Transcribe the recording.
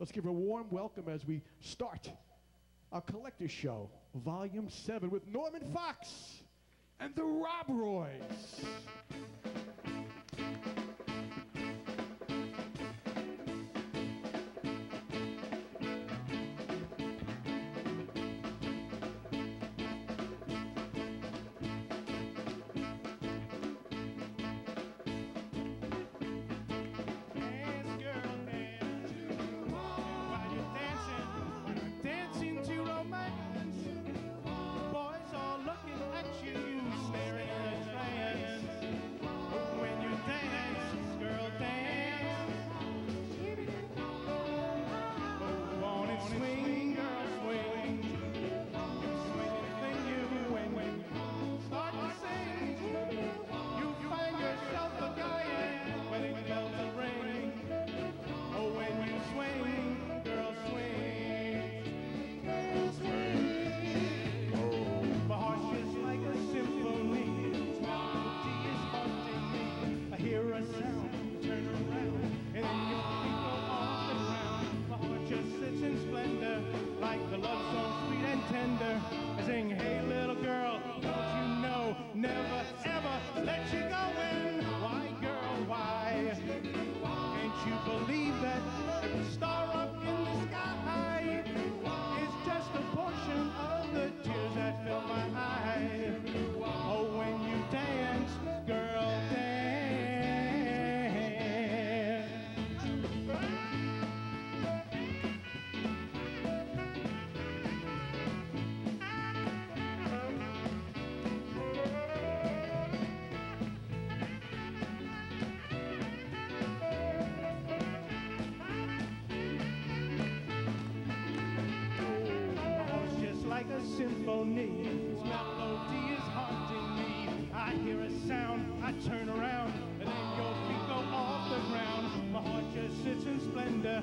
Let's give her a warm welcome as we start our collector's show, Volume 7, with Norman Fox and the Rob Roys. turn around, and then you'll be on the ground. My heart just sits in splendor. symphony. His melody is haunting me. I hear a sound, I turn around, and then your feet go off the ground. My heart just sits in splendor.